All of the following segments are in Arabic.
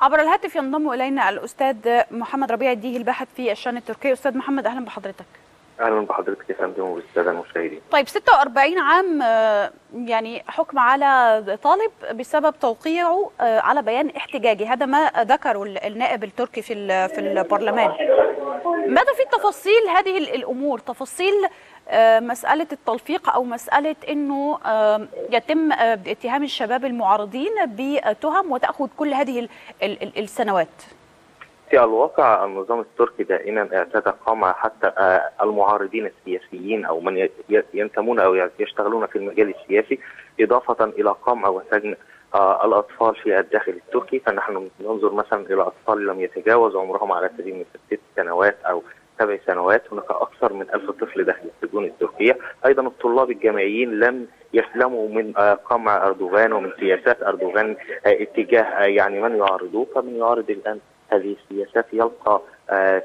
عبر الهاتف ينضم إلينا الأستاذ محمد ربيع الديهي الباحث في الشأن التركي. أستاذ محمد أهلا بحضرتك. أهلا بحضرتك يا فندم وبالسادة المشاهدين. طيب 46 عام يعني حكم على طالب بسبب توقيعه على بيان احتجاجي هذا ما ذكره النائب التركي في في البرلمان. ماذا في تفاصيل هذه الأمور؟ تفاصيل مسألة التلفيق أو مسألة إنه يتم اتهام الشباب المعارضين بتهم وتأخذ كل هذه السنوات. في الواقع النظام التركي دائما اعتاد قمع حتى المعارضين السياسيين أو من ينتمون أو يشتغلون في المجال السياسي إضافة إلى قمع وسجن الأطفال في الداخل التركي. فنحن ننظر مثلا إلى أطفال لم يتجاوز عمرهم على سبيل المثال ست سنوات أو سبع سنوات. هناك أكثر من ألف طفل داخل السجون التركية. أيضا الطلاب الجامعيين لم يسلموا من قمع أردوغان ومن سياسات أردوغان اتجاه يعني من يعارضوه. فمن يعارض الآن هذه السياسات يلقى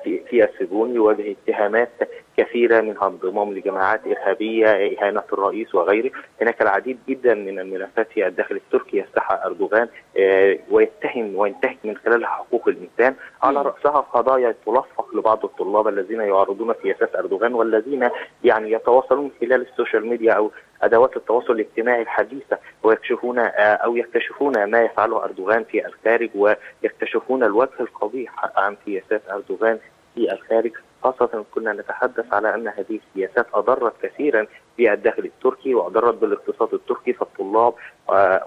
في في السجون يواجه اتهامات كثيرة منها انضمام لجماعات إرهابية إهانة الرئيس وغيره، هناك العديد جدا من الملفات في الداخل التركي يفتحها أردوغان ويتهم وينتهك من خلالها حقوق الإنسان، على رأسها قضايا تلفق لبعض الطلاب الذين يعارضون سياسات أردوغان والذين يعني يتواصلون خلال ال social media أو أدوات التواصل الاجتماعي الحديثة ويكشفون أو يكتشفون ما يفعله أردوغان في الخارج ويكتشفون الوجه القبيح عن سياسات أردوغان. في الخارج خاصة كنا نتحدث على أن هذه السياسات أضرت كثيرا بالداخل التركي وأضرت بالاقتصاد التركي فالطلاب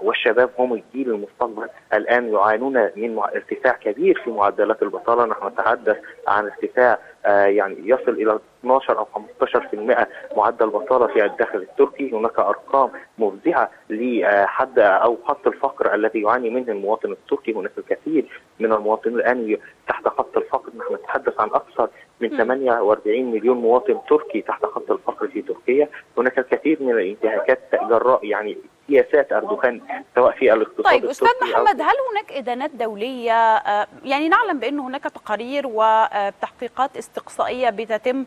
والشباب هم الجيل المستقبل. الآن يعانون من ارتفاع كبير في معدلات البطالة. نحن نتحدث عن ارتفاع يعني يصل إلى 12 أو 15% معدل بطالة في الداخل التركي. هناك أرقام مفزعة لحد أو خط الفقر الذي يعاني منه المواطن التركي. هناك الكثير من المواطنين الآن تحت خط الفقر. نحن نتحدث عن أكثر من 48 مليون مواطن تركي تحت خط الفقر في تركيا. هناك الكثير من الانتهاكات جراء يعني سياسات أردوغان سواء في الاقتصاد طيب أستاذ محمد هل هناك إدانات دولية؟ يعني نعلم بأن هناك تقارير وتحقيقات استقصائية بتتم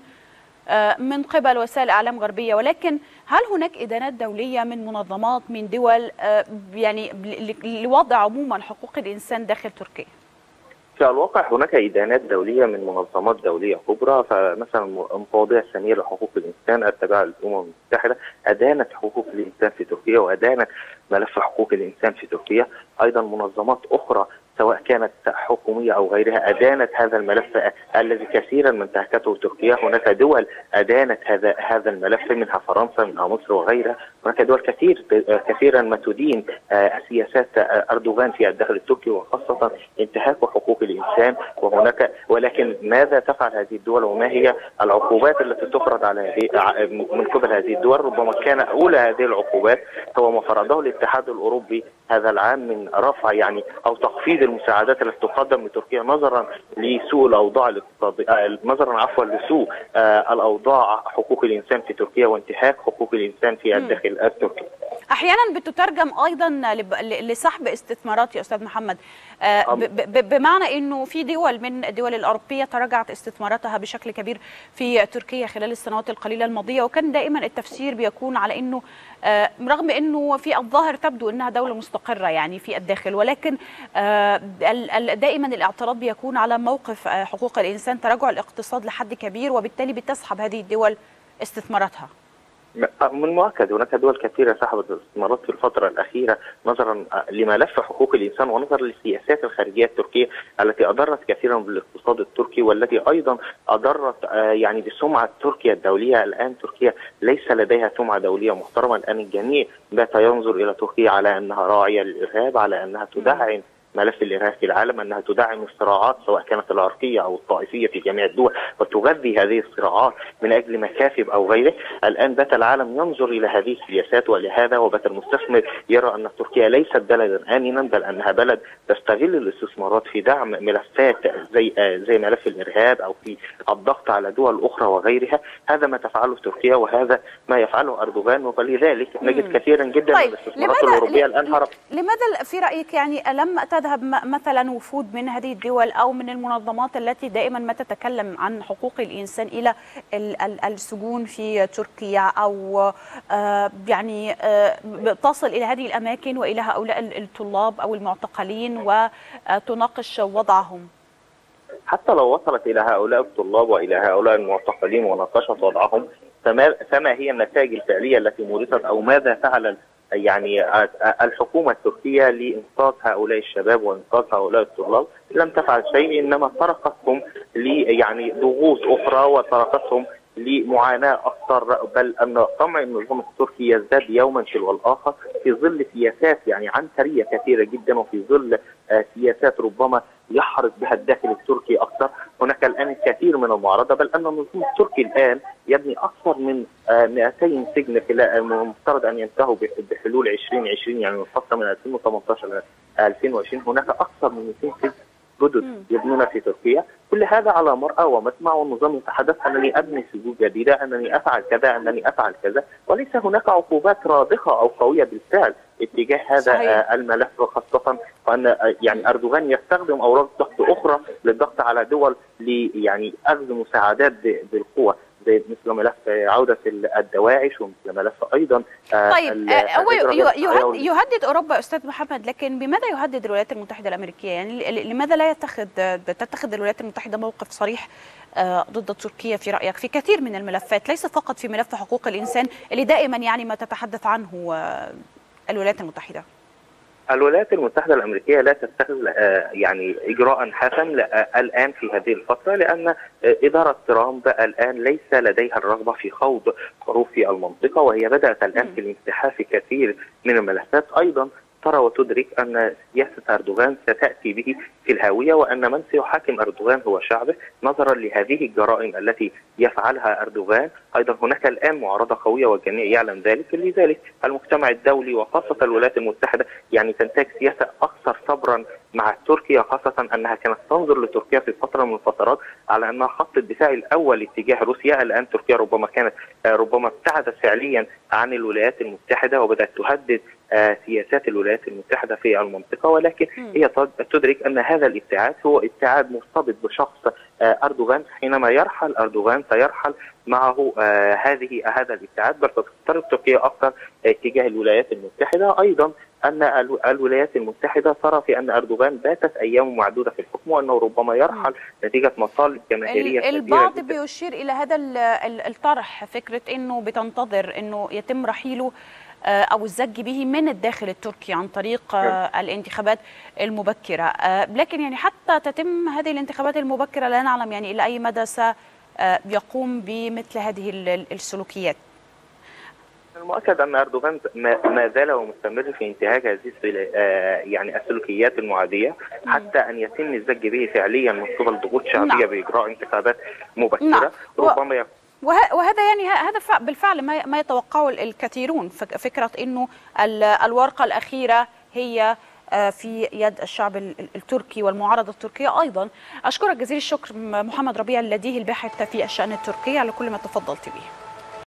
من قبل وسائل إعلام غربية. ولكن هل هناك إدانات دولية من منظمات من دول يعني لوضع عموما حقوق الإنسان داخل تركيا؟ في الواقع هناك إدانات دولية من منظمات دولية كبرى فمثلا مفوضيه سمير لحقوق الإنسان التابعة للأمم المتحدة أدانت حقوق الإنسان في تركيا وأدانت ملف حقوق الإنسان في تركيا. أيضا منظمات أخرى سواء كانت حكومية أو غيرها أدانت هذا الملف الذي كثيرا ما انتهكته تركيا، هناك دول أدانت هذا هذا الملف منها فرنسا منها مصر وغيرها، هناك دول كثير كثيرا ما تدين سياسات أردوغان في الداخل التركي وخاصة انتهاك حقوق الإنسان. وهناك ولكن ماذا تفعل هذه الدول؟ وما هي العقوبات التي تفرض على هذه من قبل هذه الدول؟ ربما كان أولى هذه العقوبات هو ما فرضه الاتحاد الأوروبي هذا العام من رفع يعني أو تخفيض المساعدات التي تقدم لتركيا نظرا لسوء الأوضاع الاقتصاديه نظرا عفوا لسوء الأوضاع حقوق الإنسان في تركيا وانتهاك حقوق الإنسان في الداخل التركي. أحيانا بتترجم أيضا لسحب استثمارات يا أستاذ محمد. بمعنى إنه في دول من الدول الأوروبية تراجعت استثماراتها بشكل كبير في تركيا خلال السنوات القليلة الماضية وكان دائما التفسير بيكون على إنه رغم إنه في الظاهر تبدو إنها دولة مستقرة يعني في الداخل ولكن دائما الاعتراض بيكون على موقف حقوق الإنسان تراجع الاقتصاد لحد كبير وبالتالي بتسحب هذه الدول استثماراتها. من المؤكد هناك دول كثيرة سحبت الاستثمارات في الفترة الأخيرة نظرا لملف حقوق الإنسان ونظرا للسياسات الخارجية التركية التي أضرت كثيرا بالاقتصاد التركي والتي أيضا أضرت يعني بسمعة تركيا الدولية الآن. تركيا ليس لديها سمعة دولية محترمة. الآن الجميع بات ينظر إلى تركيا على أنها راعية للإرهاب على أنها تدعم ملف الارهاب في العالم أنها تدعم الصراعات سواء كانت العرقية أو الطائفية في جميع الدول وتغذي هذه الصراعات من أجل مكاسب أو غيره، الآن بات العالم ينظر إلى هذه السياسات ولهذا وبات المستثمر يرى أن تركيا ليست بلدا آمنا بل أنها بلد تستغل الاستثمارات في دعم ملفات زي زي ملف الإرهاب أو في الضغط على دول أخرى وغيرها، هذا ما تفعله تركيا وهذا ما يفعله أردوغان ولذلك نجد كثيرا جدا طيب من الاستثمارات الأوروبية الآن هرب. لماذا في رأيك يعني لم تذهب مثلا وفود من هذه الدول أو من المنظمات التي دائما ما تتكلم عن حقوق الإنسان إلى السجون في تركيا أو يعني تصل إلى هذه الأماكن وإلى هؤلاء الطلاب أو المعتقلين وتناقش وضعهم. حتى لو وصلت إلى هؤلاء الطلاب وإلى هؤلاء المعتقلين وناقشت وضعهم فما فما هي النتائج الفعلية التي مورست أو ماذا فعل يعني الحكومة التركية لإنقاذ هؤلاء الشباب وإنقاذ هؤلاء الطلاب لم تفعل شيء إنما تركتهم يعني ضغوط أخرى وتركتهم لمعاناة أكثر بل أن طمع النظام التركي يزداد يوما تلو الآخر في ظل سياسات يعني عنترية كثيرة جدا وفي ظل سياسات ربما يحرص بها الداخل التركي أكثر، هناك الآن الكثير من المعارضة بل أن النظام التركي الآن يبني أكثر من 200 سجن المفترض أن ينتهوا بحلول 2020 يعني من فتره من 2018 ل 2020 هناك أكثر من 200 سجن جدد يبنون في تركيا. كل هذا على مرأى ومسمع والنظام يتحدث أنني أبني سجون جديدة. أنني أفعل كذا. أنني أفعل كذا. وليس هناك عقوبات رادخة أو قوية بالفعل اتجاه هذا صحيح. الملف. خاصة وأن يعني أردوغان يستخدم أوراق ضغط أخرى للضغط على دول لي يعني أخذ مساعدات زي مثل ملف عودة الدواعش ومثل ملف أيضا طيب هو يهدد, يهدد أوروبا أستاذ محمد لكن بماذا يهدد الولايات المتحدة الأمريكية؟ يعني لماذا لا يتخذ تتخذ الولايات المتحدة موقف صريح ضد تركيا في رأيك؟ في كثير من الملفات ليس فقط في ملف حقوق الإنسان اللي دائما يعني ما تتحدث عنه الولايات المتحدة. الولايات المتحدة الأمريكية لا تتخذ يعني إجراء حاسم الآن في هذه الفترة لأن إدارة ترامب الآن ليس لديها الرغبة في خوض حروب في المنطقة وهي بدأت الآن في الانفتاح في كثير من الملفات. أيضا ترى وتدرك أن سياسة أردوغان ستأتي به في الهاوية وأن من سيحاكم أردوغان هو شعبه نظرا لهذه الجرائم التي يفعلها أردوغان. أيضا هناك الآن معارضة قوية والجميع يعلم ذلك. لذلك المجتمع الدولي وخاصة الولايات المتحدة يعني تنتج سياسة أكثر صبرا مع تركيا خاصة أنها كانت تنظر لتركيا في فترة من الفترات على أنها خط الدفاع الأول اتجاه روسيا. الآن تركيا ربما كانت ربما ابتعدت فعليا عن الولايات المتحدة وبدأت تهدد سياسات الولايات المتحدة في المنطقة. ولكن هي تدرك أن هذا الابتعاد هو ابتعاد مرتبط بشخص أردوغان. حينما يرحل أردوغان سيرحل معه هذه هذا الابتعاد. بل تقترب تركيا أكثر اتجاه الولايات المتحدة. أيضا أن الولايات المتحدة ترى في أن أردوغان باتت أيام معدودة في الحكم وأنه ربما يرحل نتيجة مطالب جماهيرية البعض بيشير إلى هذا الطرح فكرة أنه بتنتظر أنه يتم رحيله أو الزج به من الداخل التركي عن طريق الانتخابات المبكرة. لكن يعني حتى تتم هذه الانتخابات المبكرة لا نعلم يعني إلى أي مدى سيقوم بمثل هذه السلوكيات. المؤكد أن أردوغان ما زال ومستمر في انتهاك هذه يعني السلوكيات المعادية حتى أن يتم الزج به فعليا من قبل ضغوط شعبية نعم. بإجراء انتخابات مبكرة نعم. ربما يكون وهذا يعني هذا بالفعل ما يتوقعه الكثيرون فكرة إنه الورقة الأخيرة هي في يد الشعب التركي والمعارضة التركية أيضا أشكرك جزيل الشكر محمد ربيع اللديه الباحث في الشأن التركي على كل ما تفضلت به